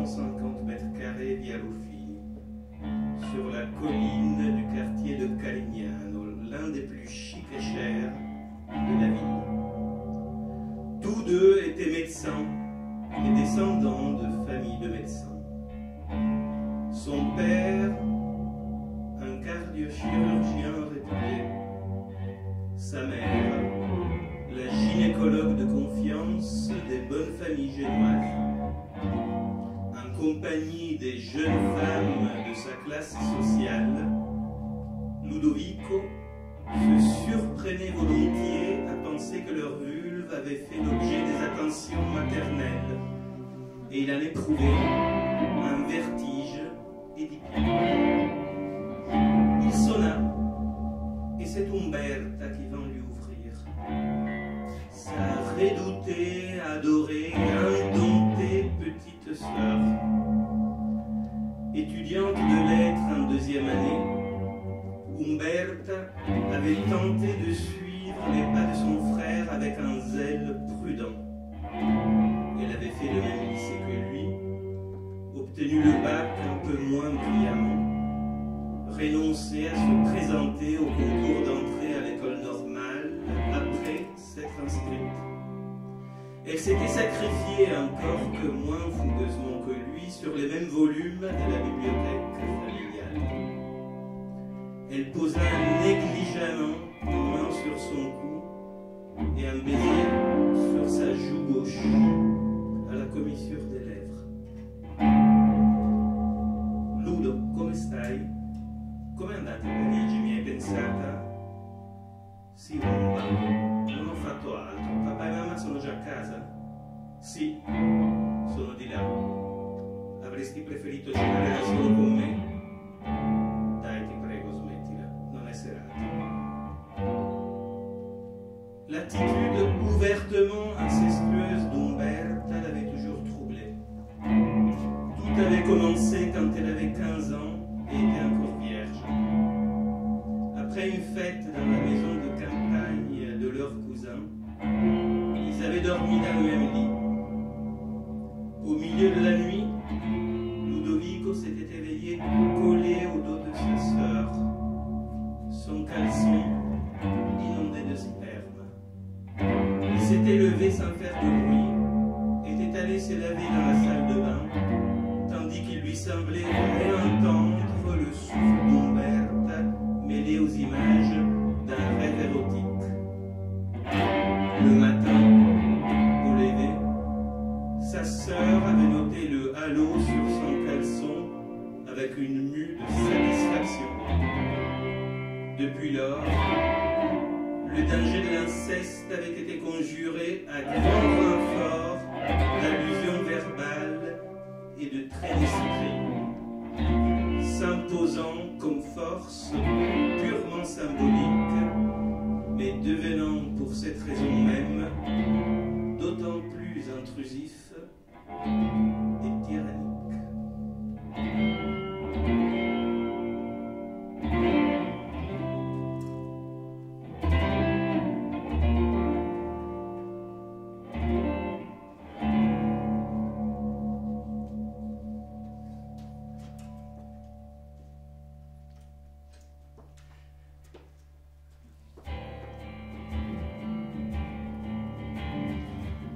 250 mètres carrés via l'Offi, sur la colline du quartier de Calignano, l'un des plus chics et chers de la ville. Tous deux étaient médecins et descendants de familles de médecins. Son père, un cardiochirurgien réputé, sa mère, la gynécologue de confiance des bonnes familles génoises, compagnie des jeunes femmes de sa classe sociale, Ludovico se surprenait volontiers à penser que leur vulve avait fait l'objet des attentions maternelles, et il en éprouvait un vertige édipien. Il sonna, et c'est Umberta qui vint lui ouvrir. Sa redoutée, adorée, indomptée petite sœur. Étudiante de lettres en deuxième année, Umberta avait tenté de suivre les pas de son frère avec un zèle prudent. Elle avait fait le même lycée que lui, obtenu le bac un peu moins brillamment, renoncé à se présenter au concours d'entrée à l'école normale après s'être inscrite. Elle s'était sacrifiée encore que moins fougueusement que lui sur les mêmes volumes de la bibliothèque familiale. Elle posa négligemment une main sur son cou et un baiser commencé quand elle avait 15 s'imposant comme force purement symbolique, mais devenant pour cette raison même d'autant plus intrusif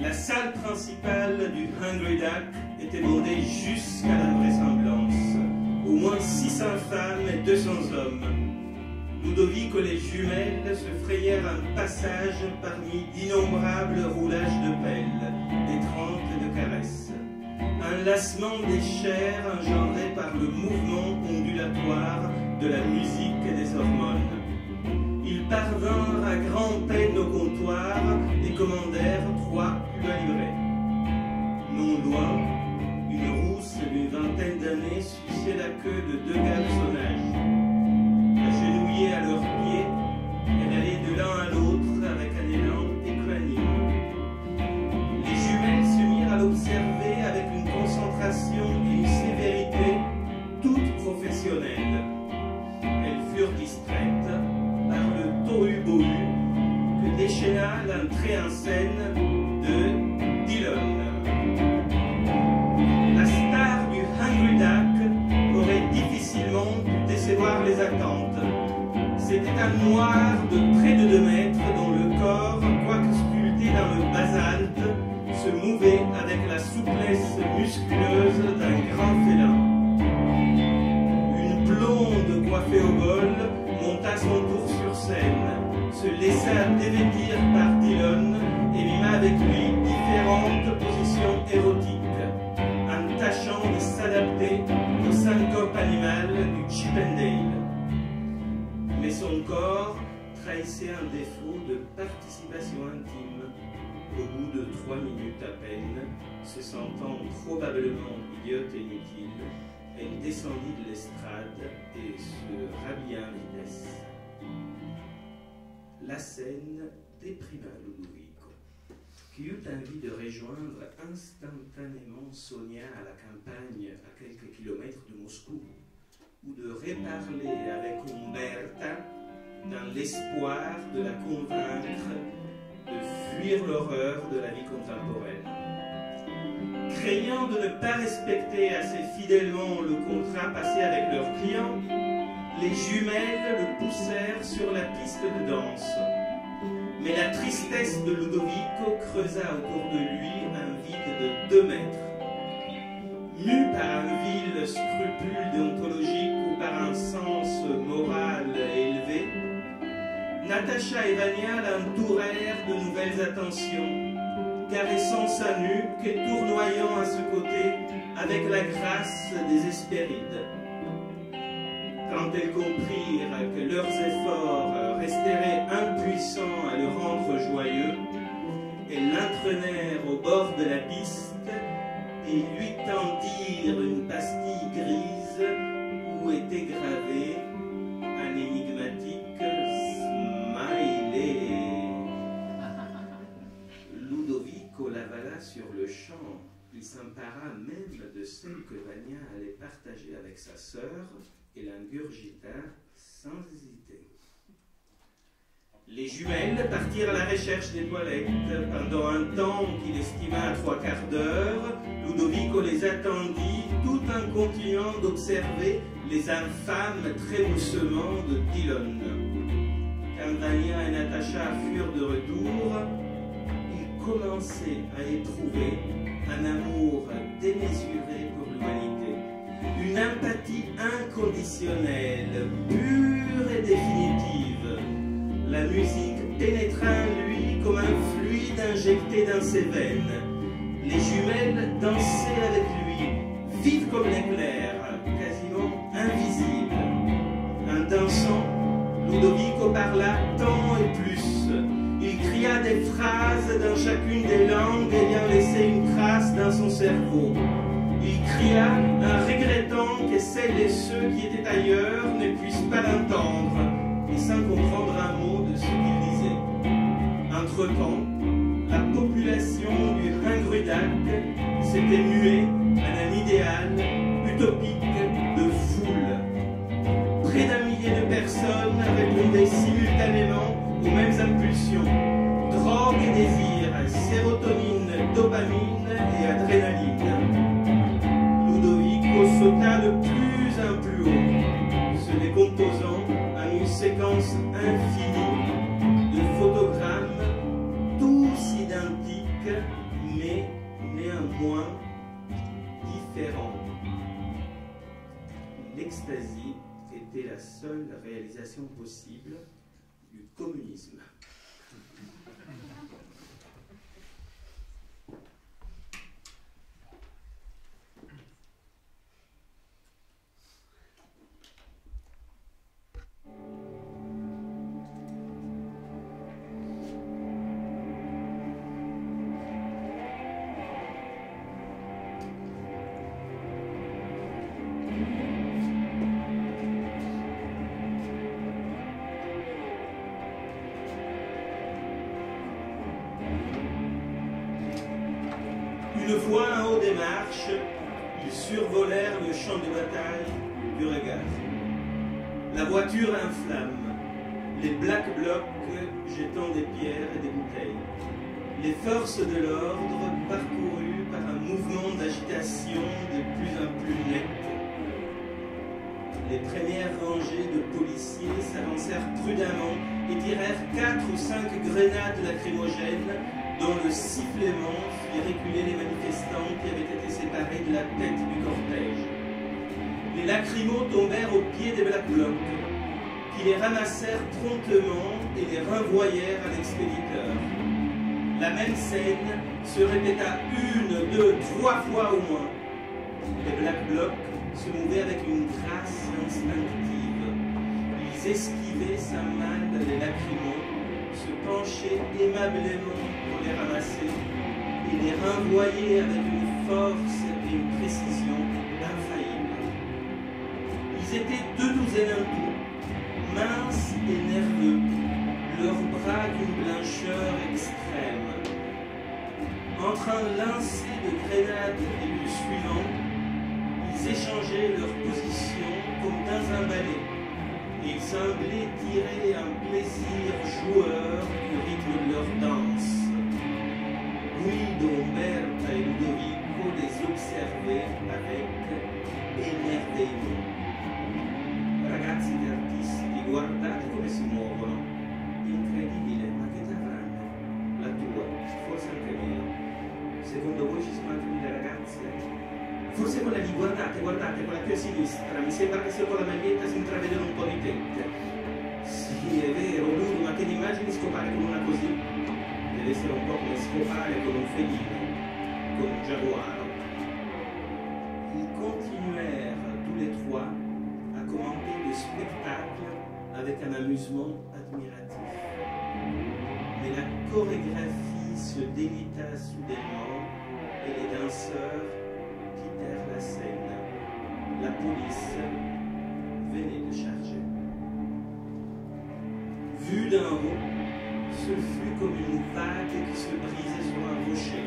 La salle principale du Hungry Duck était bordée jusqu'à la vraisemblance. Au moins 600 femmes et 200 hommes. Ludovico et les jumelles se frayèrent un passage parmi d'innombrables roulages de pelles, d'étreintes et de caresses. Un lassement des chairs engendré par le mouvement ondulatoire de la musique et des hormones. Ils parvinrent à grand-peine au noir de près de deux mètres dont le corps, quoique sculpté dans le basalte, se mouvait avec la souplesse musculeuse d'un grand félin. Une blonde coiffée au bol monta son tour sur scène, se laissa dévêtir par Dillon et mima avec lui différentes positions érotiques, en tâchant de s'adapter au syncope animal du Chippendale. Son corps trahissait un défaut de participation intime. Au bout de trois minutes à peine, se sentant probablement idiote et inutile, elle descendit de l'estrade et se rhabilla en vitesse. La scène déprima Ludovico, qui eut envie de rejoindre instantanément Sonia à la campagne à quelques kilomètres de Moscou, ou de reparler avec Umberta dans l'espoir de la convaincre de fuir l'horreur de la vie contemporaine. Craignant de ne pas respecter assez fidèlement le contrat passé avec leurs clients, les jumelles le poussèrent sur la piste de danse. Mais la tristesse de Ludovico creusa autour de lui un vide de deux mètres. Mu par un vil scrupule déontologique ou par un sens moral élevé, Natacha et Vania l'entourèrent de nouvelles attentions, caressant sa nuque et tournoyant à ce côté avec la grâce des Hespérides. Quand elles comprirent que leurs efforts resteraient impuissants à le rendre joyeux, elles l'entraînèrent au bord de la piste et lui tendirent une pastille grise où était gravé un énigmatique smiley. Ludovico l'avala sur le champ. Il s'empara même de celle que Vania allait partager avec sa sœur et l'ingurgita sans hésiter. Les jumelles partirent à la recherche des toilettes. Pendant un temps qu'il estima à trois quarts d'heure, Ludovico les attendit tout en continuant d'observer les infâmes trémoussements de Dillon. Quand Vania et Natacha furent de retour, il commençait à éprouver un amour démesuré pour l'humanité, une empathie inconditionnelle, ses veines. Les jumelles dansaient avec lui, vives comme l'éclair, quasiment invisibles. En dansant, Ludovico parla tant et plus. Il cria des phrases dans chacune des langues ayant laissé une trace dans son cerveau. Il cria en regrettant que celles et ceux qui étaient ailleurs ne puissent pas l'entendre et sans comprendre un mot de ce qu'il disait. Entre-temps, la population du Hingrudak s'était muée en un idéal utopique de foule. Près d'un millier de personnes répondaient simultanément aux mêmes impulsions. Drogue et désir, sérotonine, dopamine et adrénaline. Ludovico sauta de plus en plus haut, se décomposant en une séquence infinie mais néanmoins différents. L'ecstasy était la seule réalisation possible du communisme. Fois en haut des marches, ils survolèrent le champ de bataille du regard. La voiture en flammes, les black blocs jetant des pierres et des bouteilles. Les forces de l'ordre parcourues par un mouvement d'agitation de plus en plus net. Les premières rangées de policiers s'avancèrent prudemment et tirèrent quatre ou cinq grenades lacrymogènes dont le sifflement fit reculer les manifestants qui avaient été séparés de la tête du cortège. Les lacrymos tombèrent au pied des Black Blocs, qui les ramassèrent promptement et les renvoyèrent à l'expéditeur. La même scène se répéta une, deux, trois fois au moins. Les Black Blocs se mouvaient avec une grâce instinctive. Ils esquivaient sa main les lacrymos, se penchaient aimablement pour les ramasser et les renvoyer avec une force et une précision infaillibles. Ils étaient deux douzaines en tout, minces et nerveux, leurs bras d'une blancheur extrême. Entre un lancer de grenades et le suivant, ils échangeaient leur position comme dans un ballet. Ils semblaient tirer un plaisir joueur du rythme de leur danse. Guido, Umberta et Ludovico les observaient avec émerveillement. Ragazzi di artisti, guardate come si muovono. Incredibile, ma che età avranno? La tua, forse anche mia. Secondo voi ci sono anche mille ragazze? Forse quella lì, guardate, guardate, quella più a sinistra, mi sembra che sia con la maglietta si intravedono un po' di tette. Ils continuèrent tous les trois à commenter le spectacle avec un amusement admiratif. Mais la chorégraphie se délita soudainement et les danseurs quittèrent la scène. La police venait de charger. Vu d'en haut, ce fut comme une vague qui se brisait sur un rocher.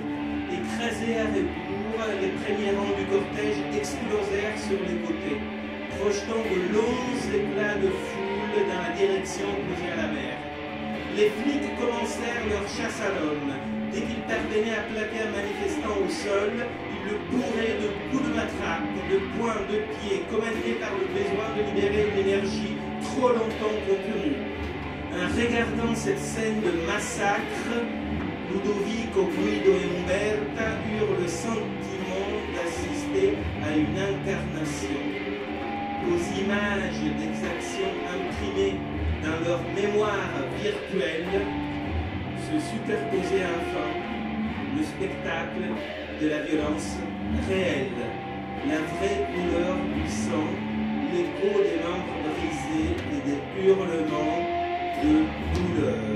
Écrasés à rebours, les premiers rangs du cortège explosèrent sur les côtés, projetant de longs éclats de foule dans la direction opposée à la mer. Les flics commencèrent leur chasse à l'homme. Dès qu'ils parvenaient à plaquer un manifestant au sol, ils le bourraient de coups de matraque, de poings, de pieds, commandés par le besoin de libérer une énergie trop longtemps contenue. Regardant cette scène de massacre, Ludovico, Guido et Umberta eurent le sentiment d'assister à une incarnation. Aux images d'exactions imprimées dans leur mémoire virtuelle se superposait enfin le spectacle de la violence réelle, la vraie couleur du sang, l'écho des membres brisés et des hurlements de douleur. Quand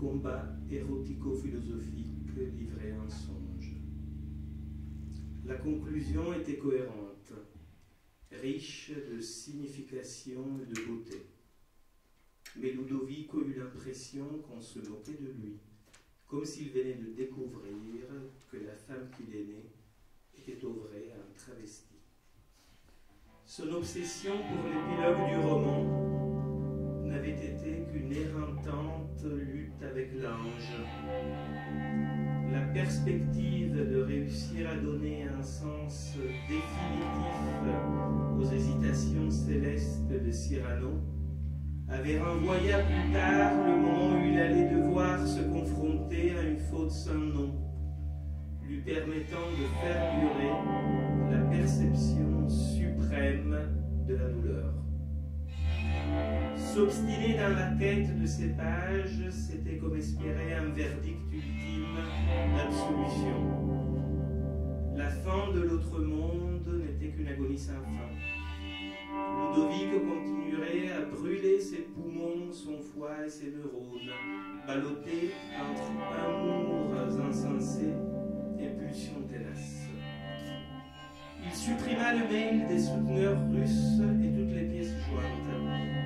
combat érotico-philosophique livré en songe. La conclusion était cohérente, riche de signification et de beauté. Mais Ludovico eut l'impression qu'on se moquait de lui, comme s'il venait de découvrir que la femme qu'il aimait était au vrai un travesti. Son obsession pour l'épilogue du roman qu'une éreintante lutte avec l'ange. La perspective de réussir à donner un sens définitif aux hésitations célestes de Cyrano avait renvoyé plus tard le moment où il allait devoir se confronter à une faute sans nom, lui permettant de faire durer la perception suprême de la douleur. S'obstiner dans la tête de ces pages, c'était comme espérer un verdict ultime d'absolution. La fin de l'autre monde n'était qu'une agonie sans fin. Ludovic continuerait à brûler ses poumons, son foie et ses neurones, ballottés entre amours insensés et pulsions ténaces. Il supprima le mail des souteneurs russes et toutes les pièces jointes.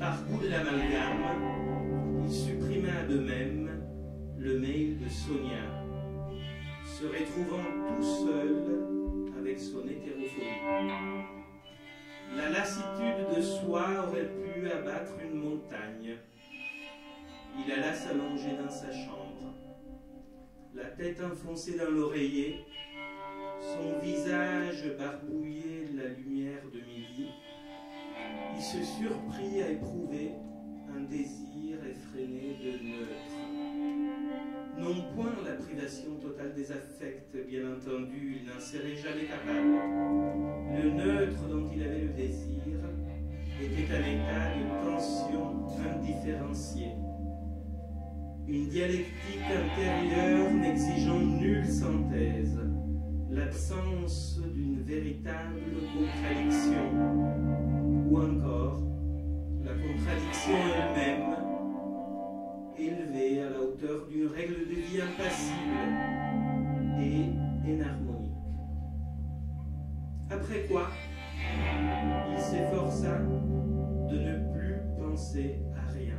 Par goût de l'amalgame, il supprima de même le mail de Sonia, se retrouvant tout seul avec son hétérophobie. La lassitude de soi aurait pu abattre une montagne. Il alla s'allonger dans sa chambre, la tête enfoncée dans l'oreiller, son visage barbouillé de la lumière de midi. Il se surprit à éprouver un désir effréné de neutre. Non point la privation totale des affects, bien entendu, il n'en serait jamais capable. Le neutre dont il avait le désir était un état de tension indifférenciée. Une dialectique intérieure n'exigeant nulle synthèse, l'absence d'une véritable contradiction, ou encore la contradiction elle-même élevée à la hauteur d'une règle de vie impassible et inharmonique. Après quoi, il s'efforça de ne plus penser à rien.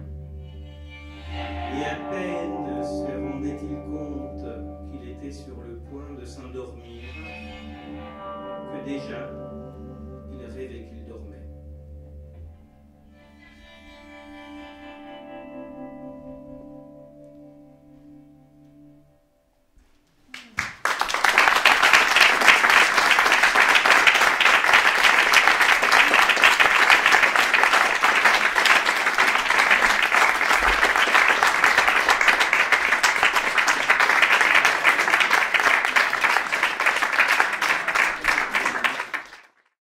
Et à peine se rendait-il compte qu'il était sur le point de s'endormir, que déjà